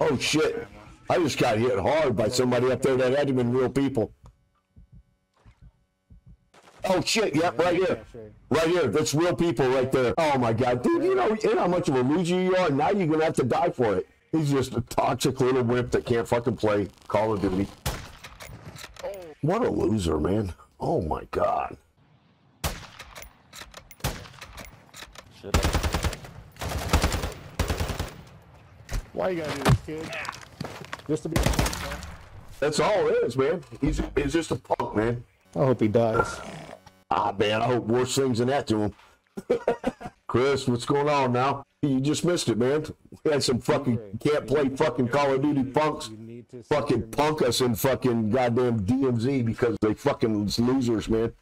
Oh shit! I just got hit hard by somebody up there that had to been real people. Oh shit! Yep, right here, right here. That's real people right there. Oh my god, dude! You know, you know how much of a loser you are. Now you're gonna have to die for it. He's just a toxic little wimp that can't fucking play Call of Duty. What a loser, man! Oh my god. Shit up. Why you gotta do this, kid? Just to be. That's all it is, man. He's he's just a punk, man. I hope he dies. Ah, man, I hope worse things than that to him. Chris, what's going on now? You just missed it, man. We had some fucking can't play fucking Call of Duty punks You need to fucking punk us in fucking goddamn DMZ because they fucking losers, man.